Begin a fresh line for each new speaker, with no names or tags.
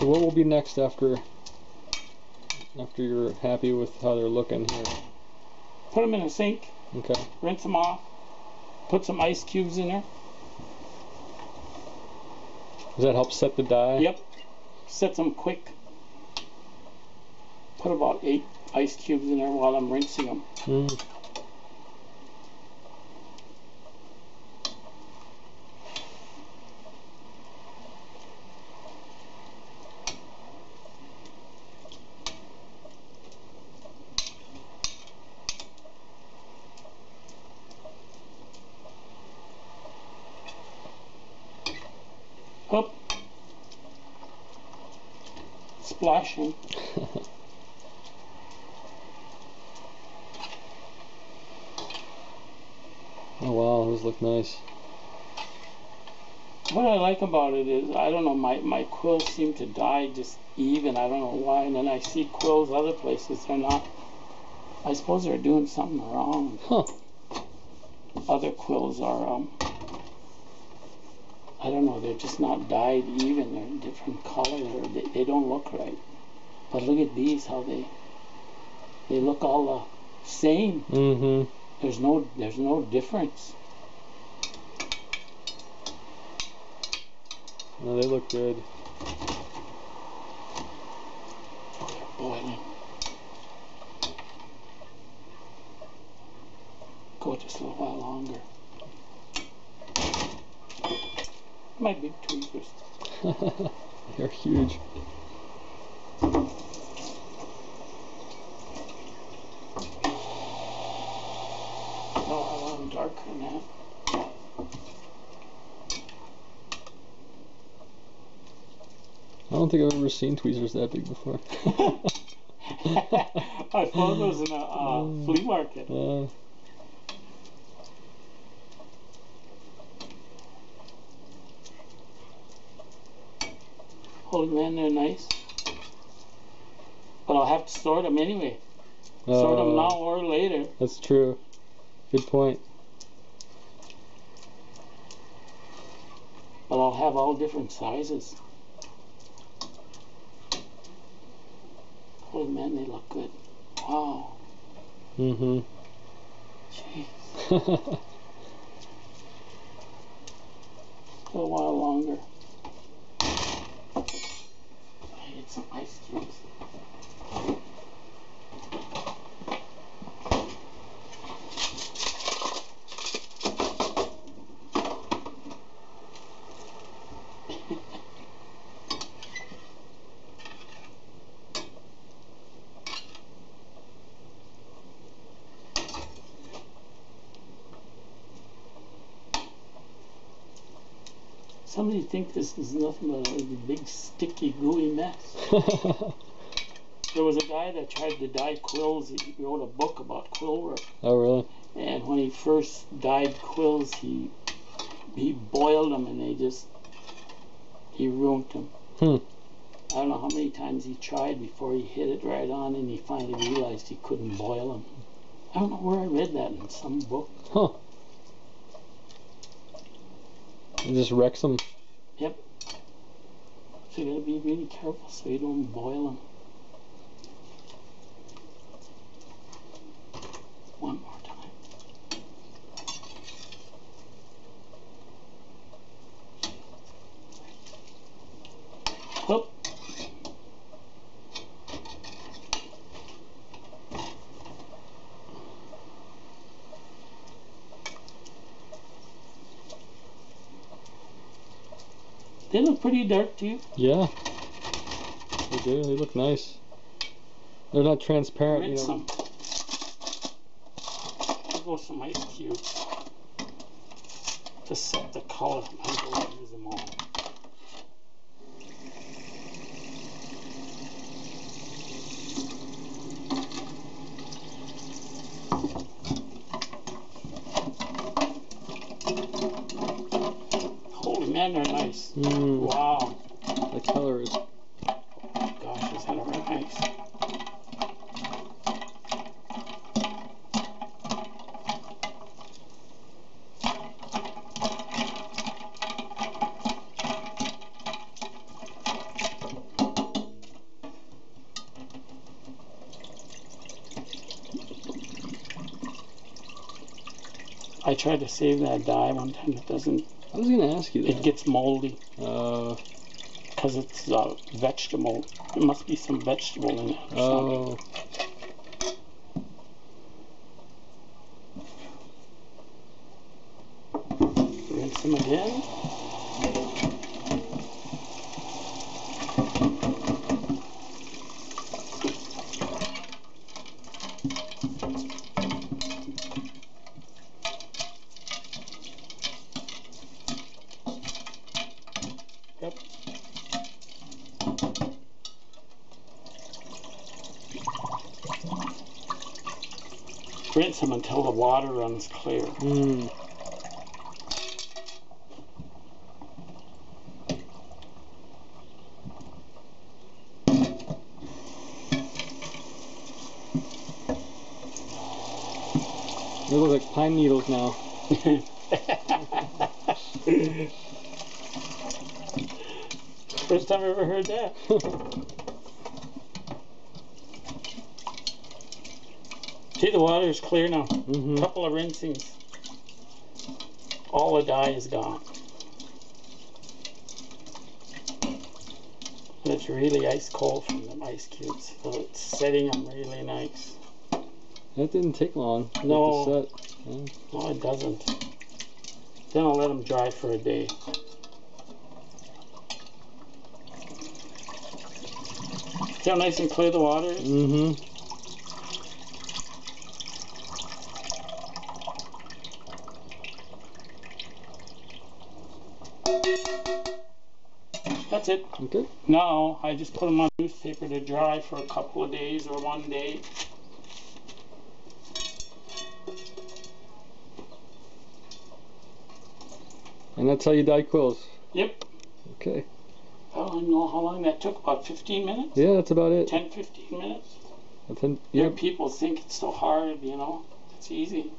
So what will be next after after you're happy with how they're looking here?
Put them in a sink,
Okay.
rinse them off, put some ice cubes in there.
Does that help set the dye?
Yep. Set them quick. Put about eight ice cubes in there while I'm rinsing them.
Mm.
Splashing.
Oh wow, those look nice.
What I like about it is, I don't know, my, my quills seem to dye just even. I don't know why. And then I see quills other places, they're not. I suppose they're doing something wrong.
Huh.
Other quills are, um, I don't know, they're just not dyed even. They're different colors, Or they, they don't look right. But look at these, how they, they look all the same.
Mm-hmm.
There's no, there's no difference.
No, they look good.
boiling. Go just a little while longer. My big tweezers.
They're huge.
No, I want them darker than that.
I don't think I've ever seen tweezers that big before.
I found those in a uh, flea market.
Uh,
Holy man, they're nice. But I'll have to sort them anyway. Sort them
uh,
now or later.
That's true. Good point.
But I'll have all different sizes. Holy man, they look good. Wow.
Mm-hmm.
Jeez. A little while longer. I need some ice cubes. Somebody think this is nothing but a big sticky gooey mess. There was a guy that tried to dye quills. He wrote a book about quill work.
oh, really?
And when he first dyed quills, he he boiled them and they just he ruined them.
Hmm.
I don't know how many times he tried before he hit it right on, and he finally realized he couldn't boil them. I don't know where I read that in some book.
Huh. It just wrecks them.
Yep. So you gotta be really careful so you don't boil them. One They look pretty dark to you.
Yeah. They do. They look nice. They're not transparent, you know.
them. I'll go some ice cubes to set the color. I'm going to use them all. mine are nice.
Mm.
Wow.
The color is.
Gosh, is that ever nice? I tried to save that dye one time, it doesn't
I was gonna ask you that.
It gets moldy
Uh,
because it's uh, vegetable. There must be some vegetable in it.
Oh,
Rinse them again. Yep. Rinse them until the water runs clear.
mm. They look like pine needles now.
First time I ever heard that. See, the water is clear now.
hmm
Couple of rinsings. All the dye is gone. And it's really ice cold from the ice cubes, so it's setting them really nice.
That didn't take long. for it to
No.
set. Yeah.
No, it doesn't. Then I'll let them dry for a day. See how nice and clear the water is?
Mm-hmm.
It.
Okay.
Now I just put them on newspaper to dry for a couple of days or one day.
And that's how you dye quills.
Yep.
Okay.
I don't know how long that took. About 15 minutes?
Yeah, that's about it.
10, 15 minutes? Here
yep.
people think it's so hard, you know. It's easy.